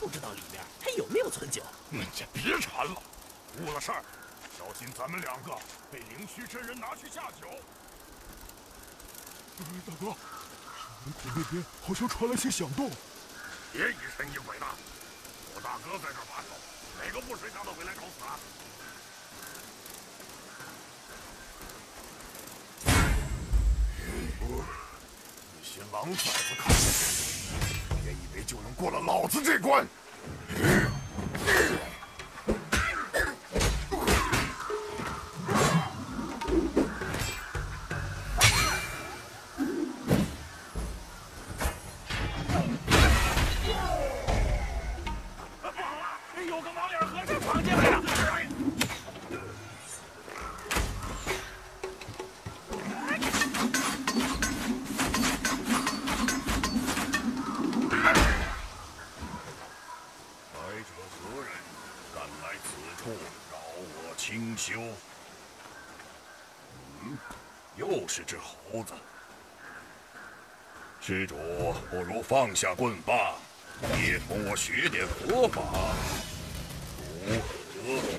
不知道里面还有没有存酒。你这别馋了，误了事儿，小心咱们两个被灵虚真人拿去下酒。大哥，门口那边好像传来些响动。别疑神疑鬼的，我大哥在这把守，哪个不识相的会来找死啊？那些狼崽子看别以为就能过了老子这关。施主，不如放下棍棒，也同我学点佛法，如何？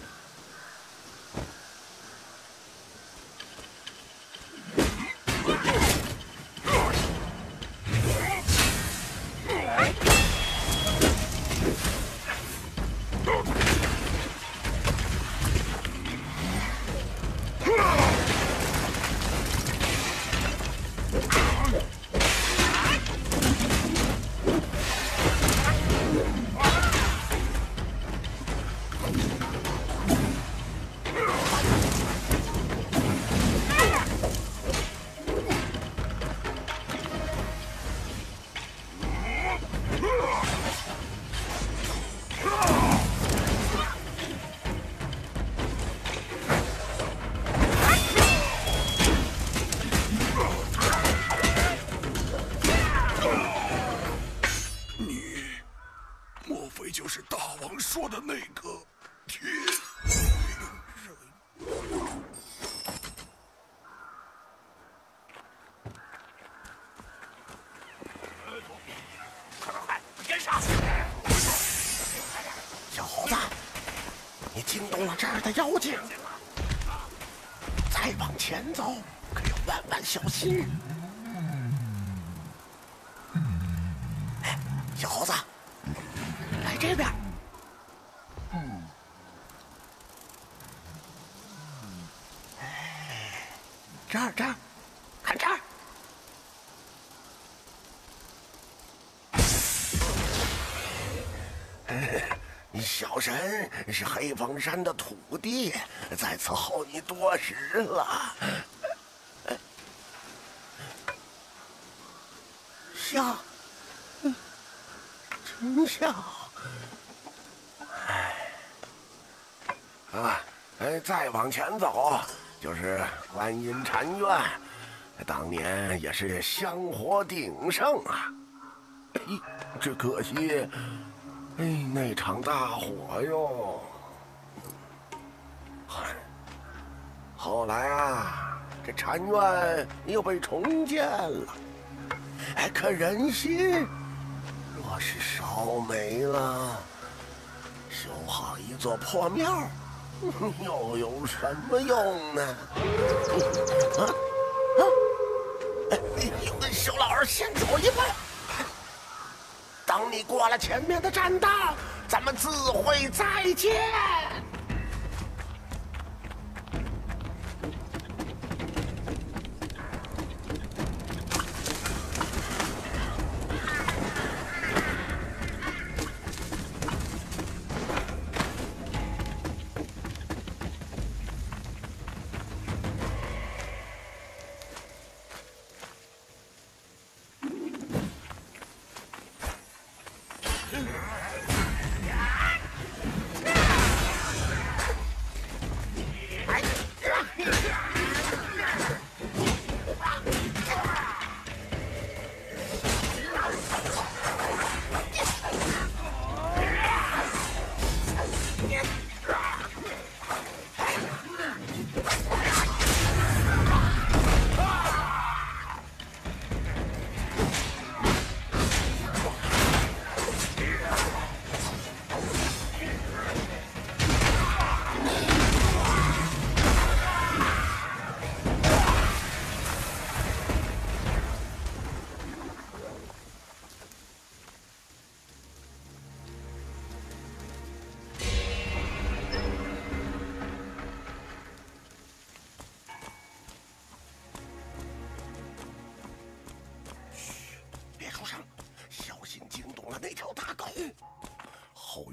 惊动了这儿的妖精，再往前走可要万万小心。哎，小猴子，来这边。哎，这儿这儿，看这儿。小神是黑风山的土地，在此候你多时了。笑，真笑。哎，啊，哎，再往前走就是观音禅院，当年也是香火鼎盛啊。哎，只可惜。哎，那场大火哟！嗨，后来啊，这禅院又被重建了。哎，可人心若是烧没了，修好一座破庙，又有什么用呢？过了前面的栈道，咱们自会再见。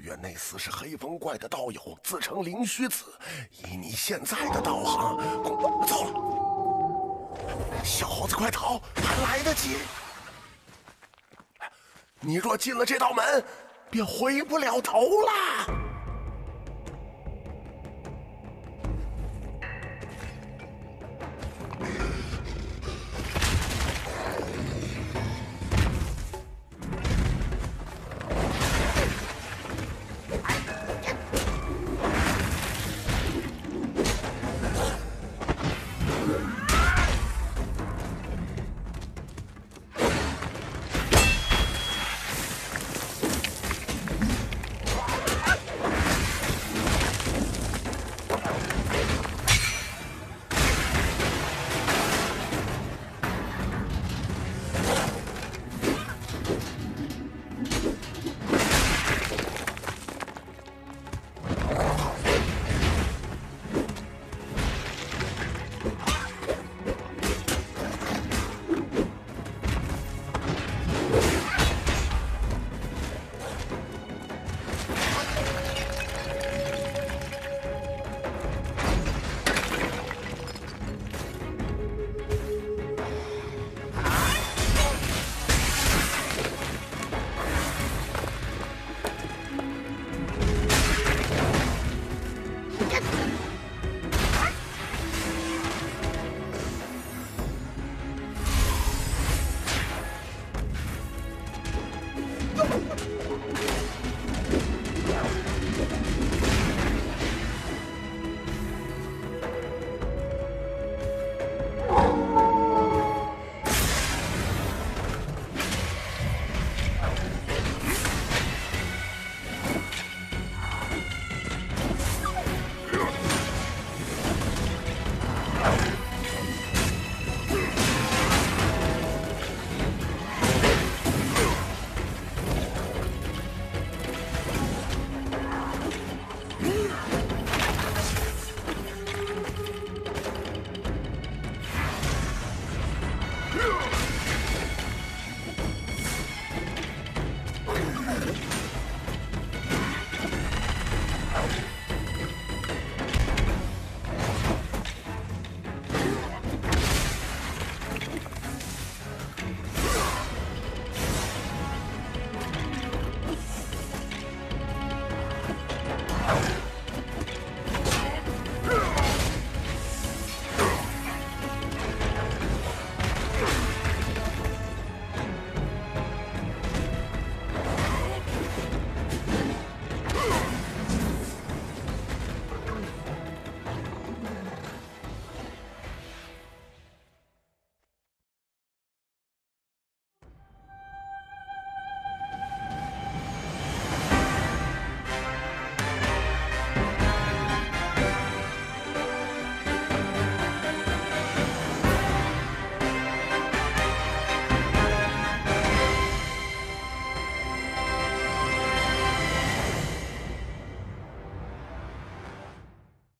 院内死是黑风怪的道友，自称灵虚子。以你现在的道行，恐走了。小猴子，快逃，还来得及。你若进了这道门，便回不了头了。